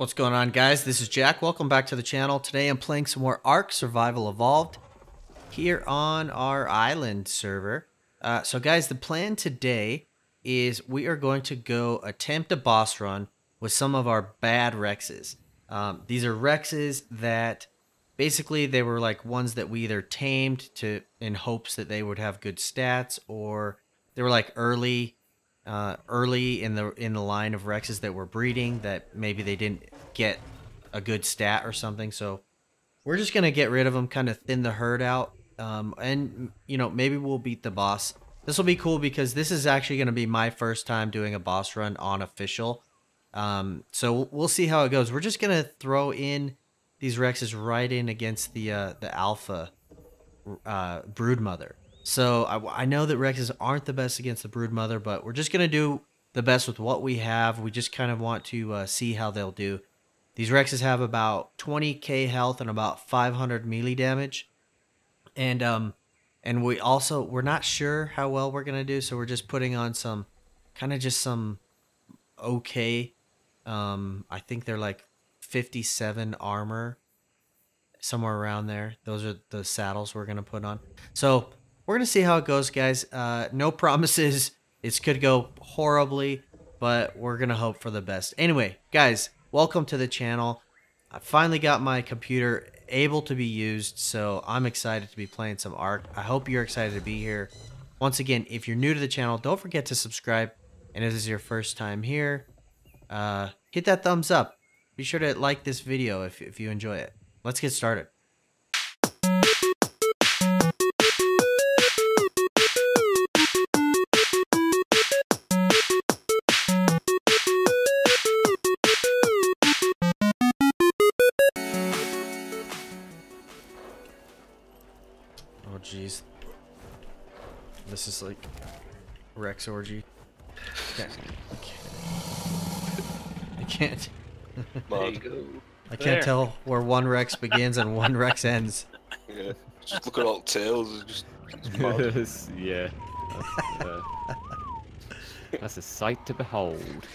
What's going on guys? This is Jack. Welcome back to the channel. Today I'm playing some more Ark Survival Evolved here on our island server. Uh, so guys, the plan today is we are going to go attempt a boss run with some of our bad Rexes. Um, these are Rexes that basically they were like ones that we either tamed to in hopes that they would have good stats or they were like early uh, early in the in the line of Rexes that were breeding that maybe they didn't get a good stat or something. So we're just gonna get rid of them, kind of thin the herd out, um, and you know maybe we'll beat the boss. This will be cool because this is actually gonna be my first time doing a boss run on official. Um, so we'll see how it goes. We're just gonna throw in these Rexes right in against the uh, the Alpha uh, Broodmother. So I, I know that Rexes aren't the best against the Broodmother, but we're just gonna do the best with what we have. We just kind of want to uh, see how they'll do. These Rexes have about 20k health and about 500 melee damage, and um, and we also we're not sure how well we're gonna do, so we're just putting on some, kind of just some, okay, um, I think they're like 57 armor, somewhere around there. Those are the saddles we're gonna put on. So we're gonna see how it goes, guys. Uh, no promises. It could go horribly, but we're gonna hope for the best. Anyway, guys, welcome to the channel. I finally got my computer able to be used, so I'm excited to be playing some Ark. I hope you're excited to be here. Once again, if you're new to the channel, don't forget to subscribe. And if this is your first time here, uh, hit that thumbs up. Be sure to like this video if, if you enjoy it. Let's get started. Oh jeez. This is like Rex orgy. Can't, I can't. There you go. I can't There. tell where one Rex begins and one Rex ends. Yeah. Just look at all the tails. it's Just, it's yeah. That's, uh, that's a sight to behold.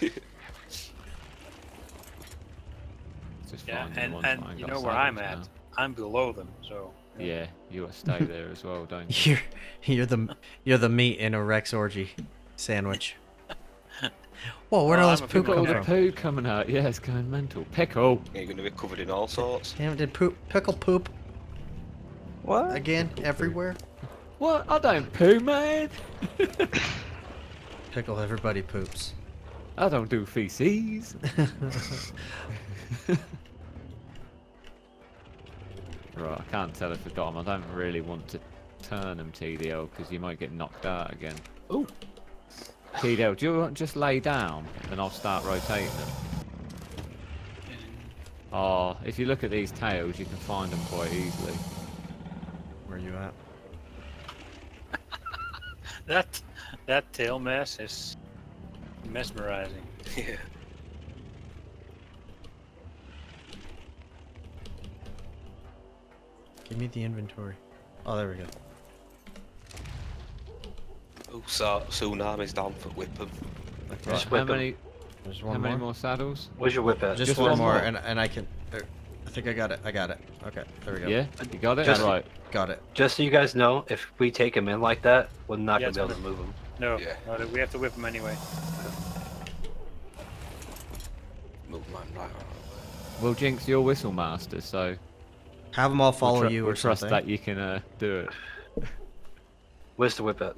Just Yeah, and, and you know where I'm saddles at. I'm below them, so. Now. Yeah, you gotta stay there as well, don't you? You're you're the you're the meat in a Rex orgy sandwich. Whoa, where did Well, all this I'm poop Look at all the poo coming out. Yeah, it's going mental. Pickle. You're going to be covered in all sorts. Damn, it, did poop pickle poop What? again everywhere? What? I don't poo, man. Pickle, everybody poops. I don't do feces. Right, I can't tell if I got 'em. I don't really want to turn them TDL because you might get knocked out again. Ooh. TDL, do you want just lay down and I'll start rotating them? Oh, ah, if you look at these tails, you can find them quite easily. Where are you at? That that tail mess is mesmerizing. Yeah. Give me the inventory. Oh, there we go. Oh, uh, so, Tsunami's down for whipping. Okay. Right, Just how whip 'em. many, There's how one many more. more saddles? Where's your whip at? Just, Just one, one more, more. and and I can. There, I think I got it. I got it. Okay, there we go. Yeah, you got it? Just- right. got it. Just so you guys know, if we take him in like that, we're not Yeah, gonna be able to move him. No, Yeah. no, we have to whip them anyway. Move man, right, right, right. Well, Jinx, you're Whistle Master, so Have them all follow we'll, tr- you we'll or trust something. that you can uh, do it. Where's the whip at?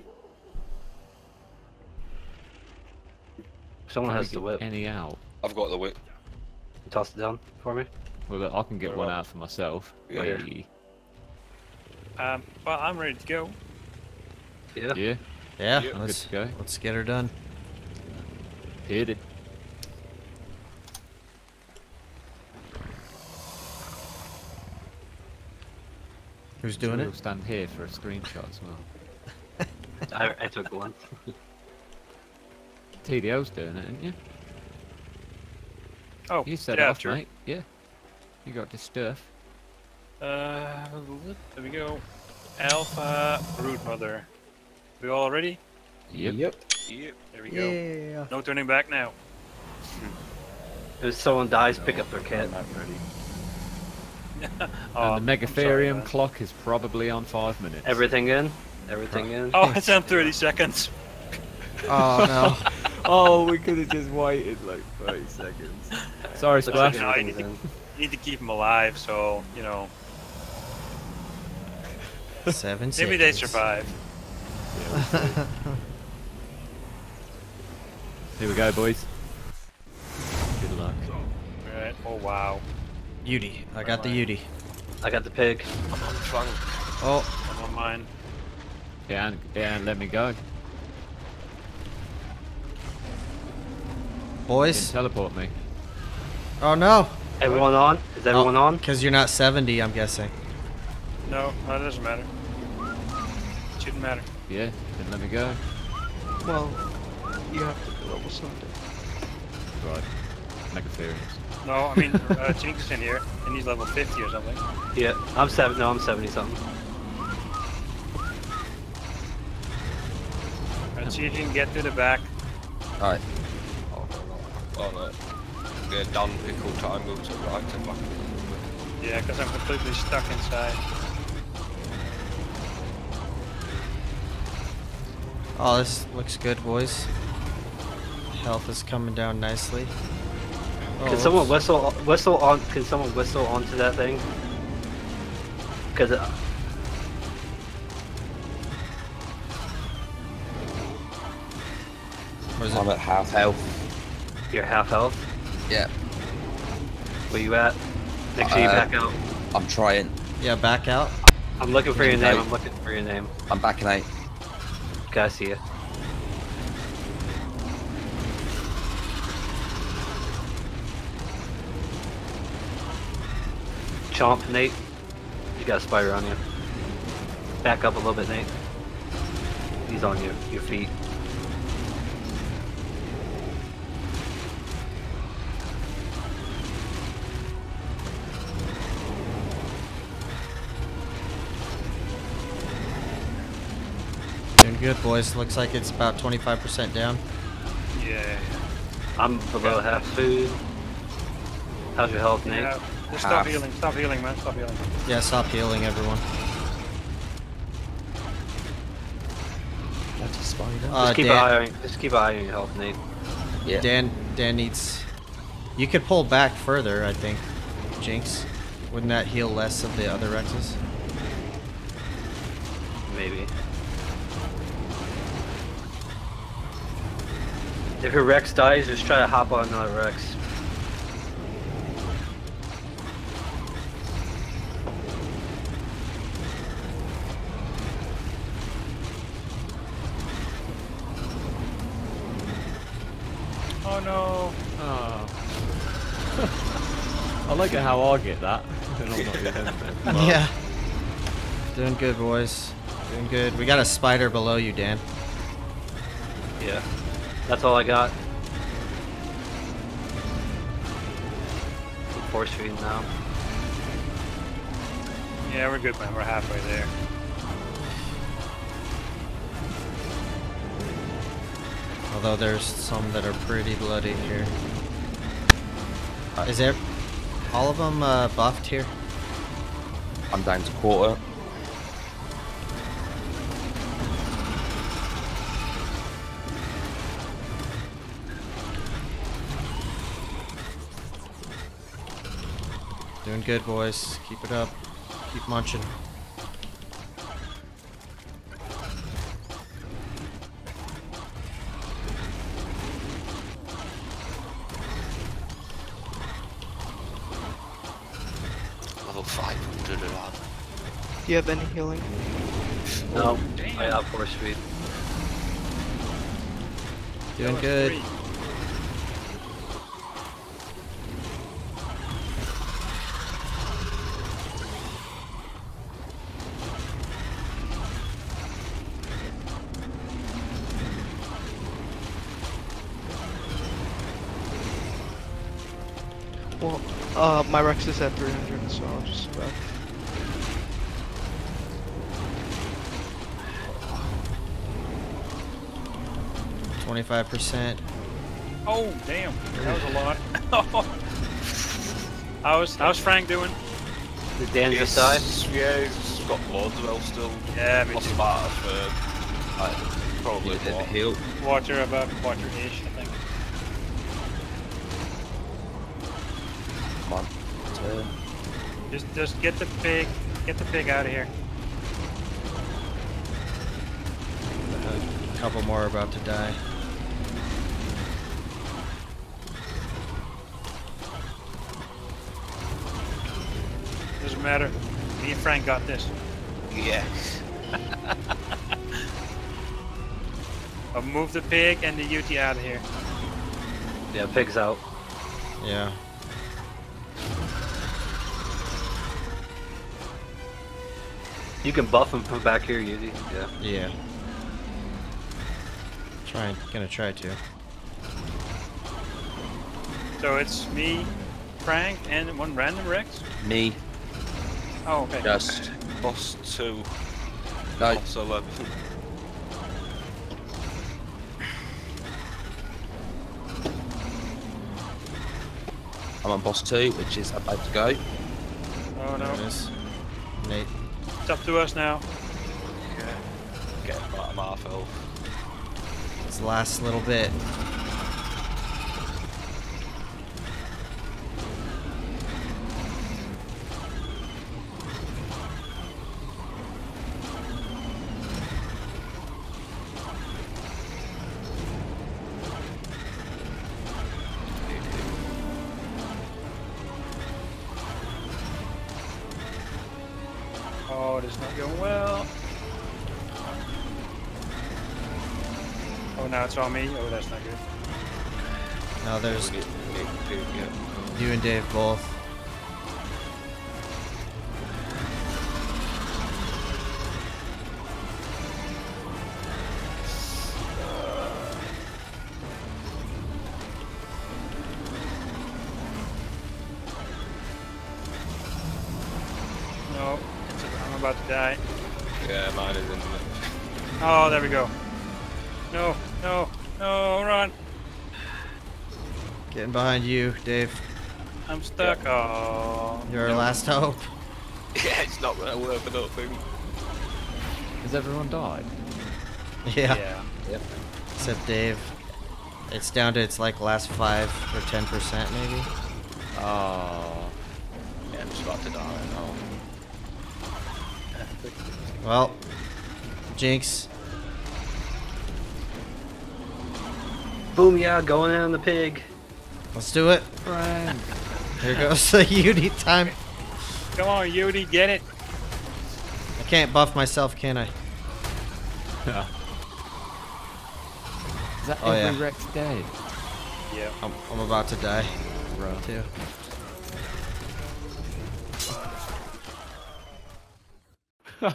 Someone Can't has the whip. Any out? I've got the whip. Toss it down for me. Well, look, I can get Very one well. out for myself. Yeah. Hey. Um, well, I'm ready to go. Yeah. Yeah, Yeah, Yeah. let's Good to go. let's get her done. hit it. Who's doing We'll it? stand here for a screenshot as well. I, I took one. TDL's doing it, didn't you? Oh, You set get it off, after it. mate. Yeah. You got the stuff. Uh, there we go. Alpha Broodmother. We all ready? Yep. Yep. Yep. There we go. Yeah. No turning back now. If someone dies, pick up their kit. I'm not ready. Oh, and the Megatherium clock is probably on five minutes. Everything in? Everything in? Oh, it's on 30 seconds. Oh no. oh, we could have just waited like 30 seconds. Sorry, Looks like No, I need in. You need to keep them alive, so, you know, Seven maybe they seconds. survive. Here we go, boys. Good luck. Alright. Oh, wow. Yuty. I got the Yuty. I got the pig. I'm on flank. Oh, I'm on mine. Yeah, and, yeah, and let me go. Boys. teleport me. Oh no. Everyone on? Is oh, everyone on? Because you're not 70, I'm guessing. No, no, it doesn't matter. It Shouldn't matter. Yeah, then let me go. Well, you have to be level 70. Right. Megatheriums. No, I mean, uh, Jinx is in here, and he's level 50 or something. Yeah, I'm seven. No, I'm seventy something. Alright, see if you can get to the back. Alright. Oh, no. oh no. Yeah, down equal time, move to the right and back. Yeah, because I'm completely stuck inside. Oh, this looks good, boys. Health is coming down nicely. Oh, Can someone whoops. whistle whistle on? Can someone whistle onto that thing? Because Where's I'm it? at half health. you're half health. Yeah, Where you at? Make sure you Uh, back out. I'm trying. Yeah, back out. I'm looking for your okay. name. I'm looking for your name. I'm backing out. Okay, I see you. Chomp, Nate. You got a spider on you. Back up a little bit, Nate. He's on you, your feet. Doing good, boys. Looks like it's about 25% down. Yeah. I'm below half food. How's your health, Nate? Yeah. Just stop healing, stop healing, man, stop healing. Yeah, stop healing, everyone. Bloody spider. Uh, just keep Dan, an eye on just keep an eye on your health, Nate. yeah. Dan, Dan needs. You could pull back further, I think. Jinx, wouldn't that heal less of the other Rexes? Maybe. If your Rex dies, just try to hop on another Rex. I like it how I get that. and I'm not getting it. Yeah. Doing good, boys. Doing good. We got a spider below you, Dan. Yeah. That's all I got. Force feed now. Yeah, we're good, man. We're halfway there. Although there's some that are pretty bloody here. Uh, is there all of them uh, buffed here? I'm down to quarter. Doing good, boys. Keep it up. Keep munching. Level 500 around. Do you have any healing? No, I have 4 speed. Doing good. three. Well, uh, my Rex is at 300, so I'll just back. Twenty-five percent. Oh damn, that was a lot. how's how's Frank doing? The Dan just die? Yes, Yeah, he's got loads of health still. Yeah, me Lost too. part of, uh, like, probably Need a bit of a what, heal. Water about water-ish, I think. Come on. Turn. Just just get the pig, get the pig out of here. A couple more about to die. Matter. Me and Frank got this. Yeah. I'll move the pig and the UT out of here. Yeah, pig's out. Yeah. You can buff him from back here, Yuzi. Yeah. Yeah. Trying, gonna try to. So it's me, Frank, and one random Rex. Me. Oh, okay. Just. Boss 2, No. boss 11. I'm on boss two, which is about to go. Oh no, is. Nate. it's up to us now. Yeah. Get about a half health. It's the last little bit. Oh, now it's on me. Oh, that's not good. Now there's Get, get pig, yeah. you and Dave both. No, I'm about to die. Yeah, mine is in Oh, there we go. Getting behind you, Dave. I'm stuck. Oh. You're our no. last hope. Yeah, it's not gonna work, I don't think. Has everyone died? Yeah. Yeah. Yep. Except Dave. It's down to its like last five or ten percent maybe. Oh. Yeah, I'm just about to die now. Well, Jinx. Boom, yeah, going in on the pig. Let's do it. Frank. Here goes the Uni time. Come on, Yuty, get it. I can't buff myself, can I? Yeah. Is that Oh, every yeah. Rex dead? Yeah. I'm, I'm about to die Right. too.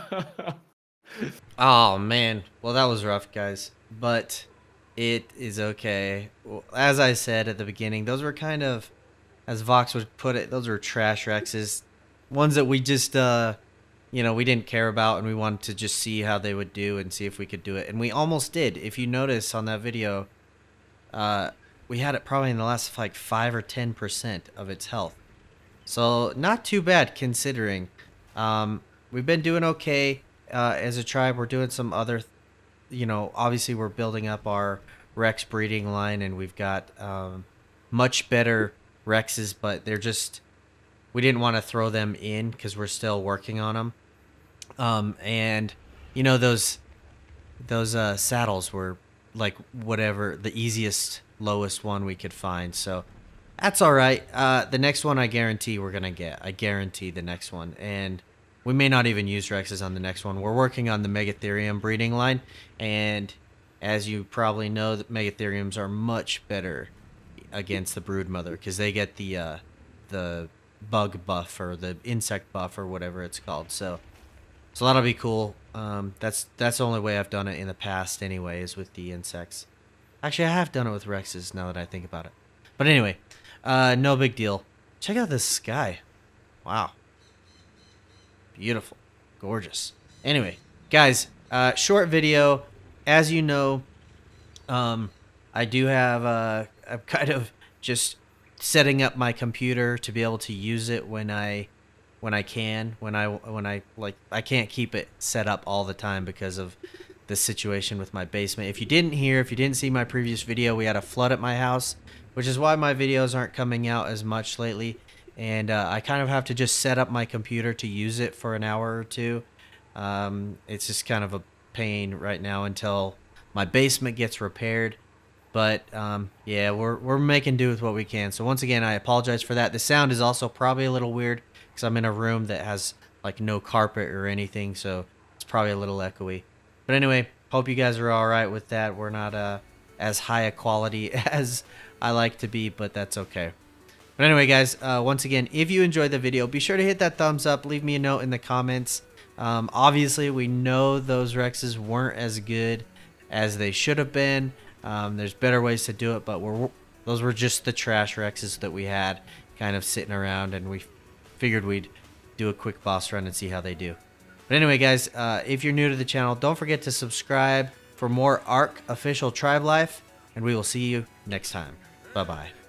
oh man, well that was rough, guys. But it is okay. As I said at the beginning, those were kind of, as Vox would put it, those were trash Rexes, ones that we just, uh, you know, we didn't care about, and we wanted to just see how they would do and see if we could do it, and we almost did. If you notice on that video, uh, we had it probably in the last like five or ten percent of its health. So not too bad considering. Um, we've been doing okay uh, as a tribe. We're doing some other, th- you know, obviously we're building up our Rex breeding line, and we've got um, much better Rexes, but they're just we didn't want to throw them in because we're still working on them. Um, and you know those those uh, saddles were like whatever the easiest lowest one we could find. So that's all right. Uh, the next one i guarantee we're gonna get. I guarantee the next one. And we may not even use rexes on the next one we're working on the megatherium breeding line and as you probably know the megatheriums are much better against the brood mother because they get the uh, the bug buff or the insect buff or whatever it's called so so that'll be cool. Um, that's that's the only way I've done it in the past, anyway, is with the insects. Actually, I have done it with Rexes now that I think about it. But anyway, uh, no big deal. Check out this sky. Wow. Beautiful. Gorgeous. Anyway, guys, uh, short video. As you know, um, I do have uh, I'm kind of just setting up my computer to be able to use it when I when I can when I when I like I can't keep it set up all the time because of the situation with my basement. If you didn't hear, if you didn't see my previous video, we had a flood at my house, which is why my videos aren't coming out as much lately. And uh, I kind of have to just set up my computer to use it for an hour or two. Um, it's just kind of a pain right now until my basement gets repaired. But um, yeah, we're we're making do with what we can. So once again, I apologize for that. The sound is also probably a little weird because I'm in a room that has like no carpet or anything, so it's probably a little echoey. But anyway, hope you guys are all right with that. We're not uh, as high a quality as I like to be, but that's okay. But anyway, guys, uh, once again, if you enjoyed the video, be sure to hit that thumbs up. Leave me a note in the comments. Um, obviously, we know those Rexes weren't as good as they should have been. Um, there's better ways to do it, but we're, those were just the trash Rexes that we had kind of sitting around, and we figured we'd do a quick boss run and see how they do. But anyway, guys, uh, if you're new to the channel, don't forget to subscribe for more ARK official tribe life, and we will see you next time. Bye bye.